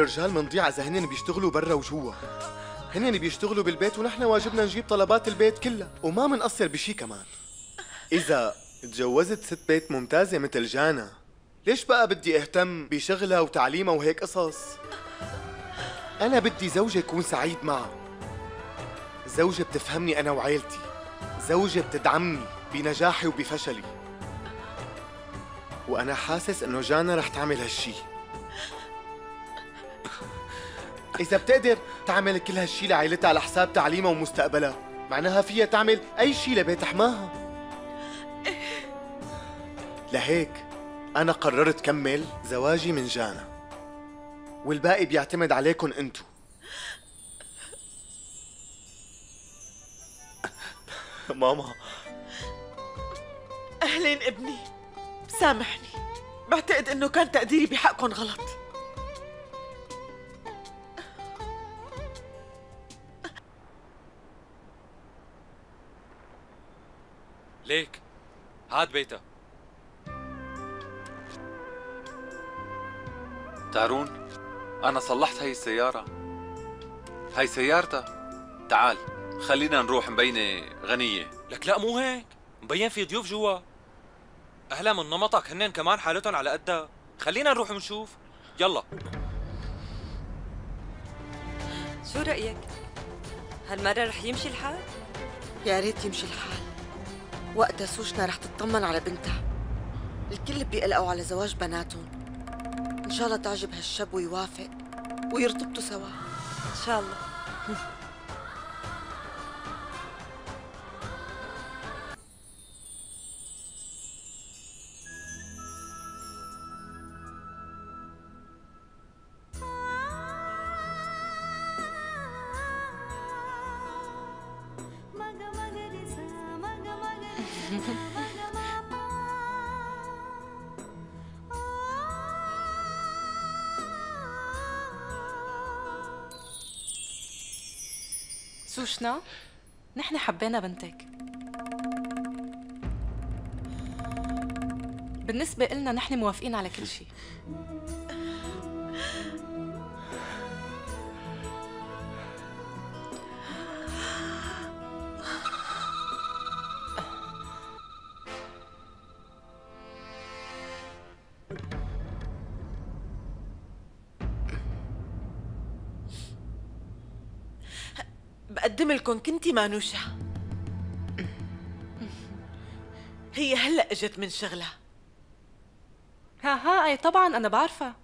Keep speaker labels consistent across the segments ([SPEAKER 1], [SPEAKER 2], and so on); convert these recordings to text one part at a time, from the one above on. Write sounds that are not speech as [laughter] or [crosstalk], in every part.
[SPEAKER 1] الرجال منضيع إذا هن بيشتغلوا برا وجوا. هن بيشتغلوا بالبيت ونحن واجبنا نجيب طلبات البيت كلها وما منقصر بشي كمان. إذا تجوزت ست بيت ممتازة مثل جانا ليش بقى بدي أهتم بشغلها وتعليمها وهيك قصص؟ أنا بدي زوجة يكون سعيد معها. زوجة بتفهمني أنا وعيلتي. زوجة بتدعمني بنجاحي وبفشلي. وأنا حاسس إنه جانا رح تعمل هالشي. إذا بتقدر تعمل كل هالشي لعائلتها على حساب تعليمها ومستقبلها. معناها فيها تعمل أي شي لبيت حماها لهيك أنا قررت كمل زواجي من جانا. والباقي بيعتمد عليكم أنتو. ماما.
[SPEAKER 2] أهلين ابني سامحني. بعتقد إنه كان تقديري بحقكم غلط.
[SPEAKER 3] ليك. هاد بيتها
[SPEAKER 4] تارون أنا صلحت هاي السيارة. هاي سيارتها تعال خلينا نروح مبينة غنية.
[SPEAKER 3] لك لا مو هيك. مبين في ضيوف جوا. أهلا من نمطك هنن كمان حالتهم على قدها. خلينا نروح ونشوف. يلا.
[SPEAKER 5] شو رأيك؟ هالمرة رح يمشي الحال؟
[SPEAKER 2] يا ريت يمشي الحال. وقتها سوشنا رح تطمن على بنتها. الكل بيقلقوا على زواج بناتهم. إن شاء الله تعجب هالشاب ويوافق ويرتبطوا سوا.
[SPEAKER 5] إن شاء الله. [laughs]
[SPEAKER 6] سوشنا نحن حبينا بنتك. بالنسبة إلنا نحن موافقين على كل شيء.
[SPEAKER 2] بقدم لكم كنتي مانوشا. هي هلأ اجت من شغلها.
[SPEAKER 6] ها ها أي طبعا أنا بعرفها.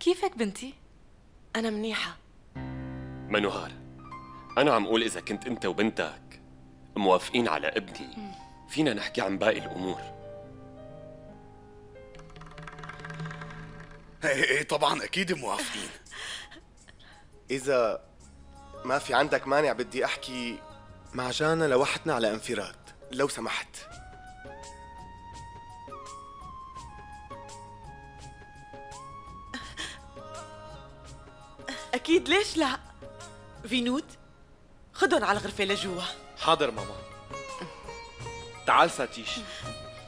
[SPEAKER 6] كيفك بنتي؟
[SPEAKER 2] أنا منيحة.
[SPEAKER 7] منوهار أنا عم أقول إذا كنت أنت وبنتك موافقين على ابني فينا نحكي عن باقي الأمور.
[SPEAKER 8] إيه إيه طبعا أكيد موافقين.
[SPEAKER 1] إذا ما في عندك مانع بدي أحكي مع جانا لوحدنا على انفراد لو سمحت.
[SPEAKER 2] أكيد ليش لا؟ فينود خدهم على الغرفة لجوا.
[SPEAKER 3] حاضر ماما. تعال ساتيش.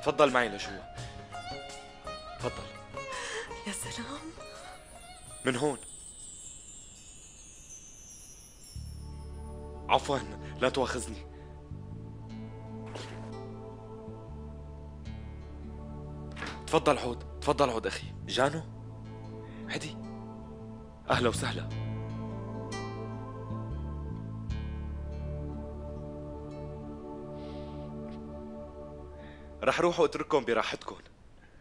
[SPEAKER 3] تفضل معي لجوا. تفضل.
[SPEAKER 2] يا سلام.
[SPEAKER 3] من هون. عفوا لا تواخذني تفضل عود تفضل عود أخي. جانو؟ هدي. أهلا وسهلا. رح روح واترككم براحتكم.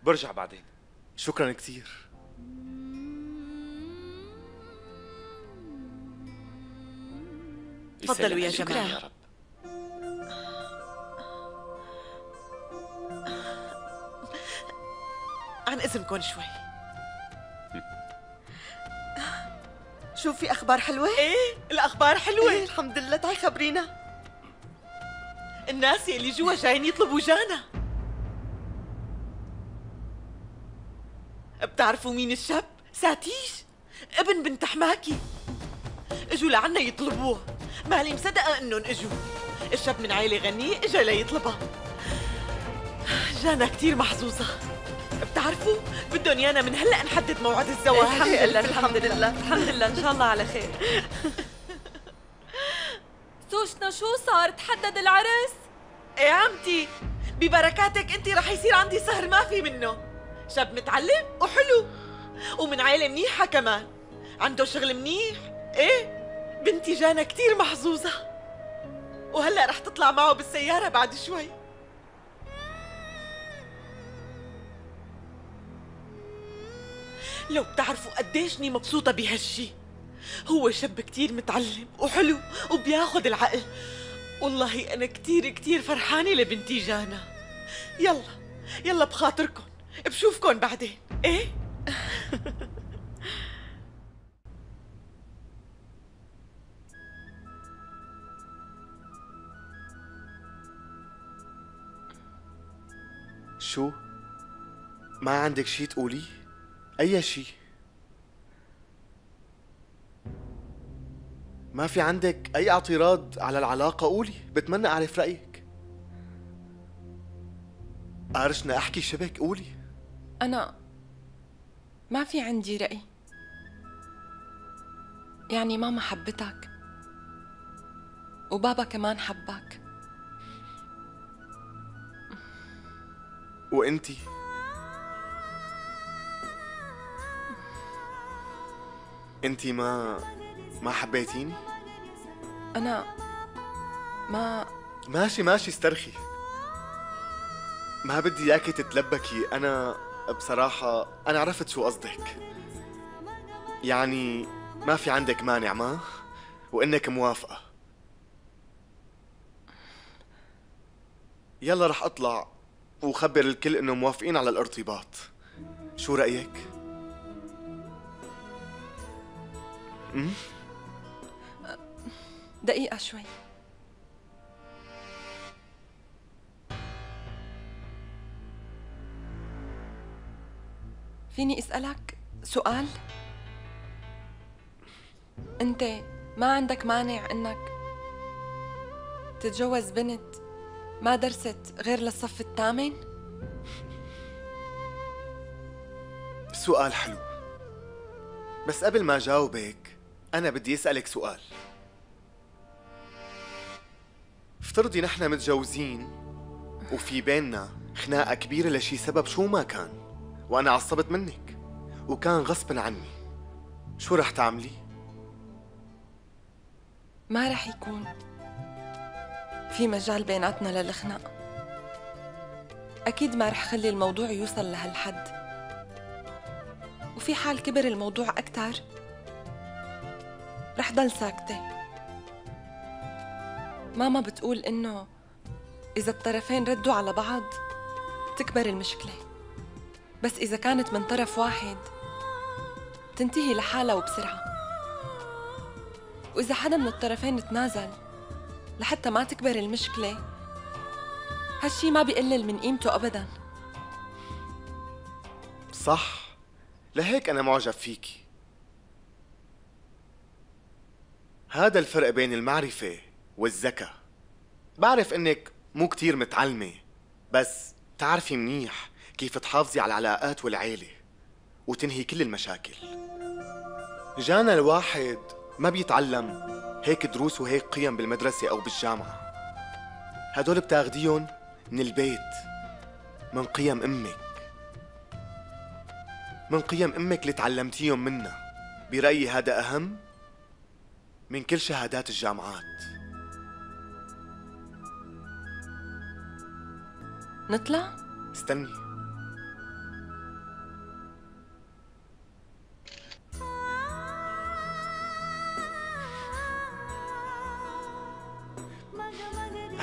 [SPEAKER 3] برجع بعدين.
[SPEAKER 1] شكرا كثير.
[SPEAKER 2] تفضلوا يا. جماعة.
[SPEAKER 7] يا رب.
[SPEAKER 2] عن اذنكم شوي. شو في أخبار حلوة؟ إيه الأخبار حلوة. إيه الحمد لله. تعي خبرينا. الناس اللي جوا جايين يطلبوا جانا. بتعرفوا مين الشاب؟ ساتيش. ابن بنت حماكي. إجوا لعنا يطلبوه. مالي مصدقه انهم اجوا الشاب من عائله غنية إجا ليطلبها. جانا كتير محظوظة. بتعرفوا؟ بدهم إيانا من هلأ نحدد موعد الزواج.
[SPEAKER 5] الحمد لله الحمد لله. الحمد لله. إن شاء الله على خير. [laughs] سوشنا شو صار؟ تحدد العرس؟
[SPEAKER 2] إيه عمتي. ببركاتك أنت رح يصير عندي سهر ما في منه. شاب متعلم وحلو. ومن عائلة منيحة كمان. عنده شغل منيح. إيه؟ بنتي جانا كتير محظوظة. وهلأ رح تطلع معه بالسيارة بعد شوي. لو بتعرفوا قديشني مبسوطة بهالشي. هو شاب كتير متعلم وحلو وبياخد العقل. والله أنا كتير كتير فرحانة لبنتي جانا. يلا يلا بخاطركم بشوفكن بعدين إيه؟ [laughs]
[SPEAKER 1] شو؟ ما عندك شي تقولي؟ أي شي؟ ما في عندك أي اعتراض على العلاقة قولي بتمنى أعرف رأيك قارشنا أحكي شبك قولي
[SPEAKER 9] أنا ما في عندي رأي يعني ماما حبتك وبابا كمان حبك
[SPEAKER 1] وأنتي؟ أنتي ما ما حبيتيني؟
[SPEAKER 9] أنا ما
[SPEAKER 1] ماشي ماشي استرخي. ما بدي إياكي تتلبكي. أنا بصراحة أنا عرفت شو قصدك. يعني ما في عندك مانع ما؟ وإنك موافقة. يلا رح أطلع. وخبر الكل إنه موافقين على الارتباط شو رأيك؟ أمم؟
[SPEAKER 9] دقيقة شوي فيني أسألك سؤال؟ أنت ما عندك مانع إنك تتجوز بنت ما درست غير للصف الثامن؟
[SPEAKER 1] سؤال حلو بس قبل ما جاوبك أنا بدي أسألك سؤال افترضي نحن متجوزين وفي بيننا خناقة كبيرة لشي سبب شو ما كان وأنا عصبت منك وكان غصبا عني شو رح تعملي؟
[SPEAKER 9] ما رح يكون في مجال بيناتنا للخناق. أكيد ما رح خلي الموضوع يوصل لهالحد. وفي حال كبر الموضوع أكتر رح ضل ساكتة. ماما بتقول إنه إذا الطرفين ردوا على بعض تكبر المشكلة. بس إذا كانت من طرف واحد تنتهي لحالها وبسرعة. وإذا حدا من الطرفين تنازل لحتى ما تكبر المشكلة. هالشي ما بيقلل من قيمته أبدا.
[SPEAKER 1] صح. لهيك أنا معجب فيكي هذا الفرق بين المعرفة والذكاء. بعرف إنك مو كتير متعلمة بس تعرفي منيح كيف تحافظي على العلاقات والعيلة وتنهي كل المشاكل. جانا الواحد ما بيتعلم. هيك دروس وهيك قيم بالمدرسة أو بالجامعة. هدول بتاخديهم من البيت من قيم أمك. من قيم أمك اللي تعلمتيهم منا برأيي هذا أهم من كل شهادات الجامعات.
[SPEAKER 9] نطلع؟
[SPEAKER 1] استني.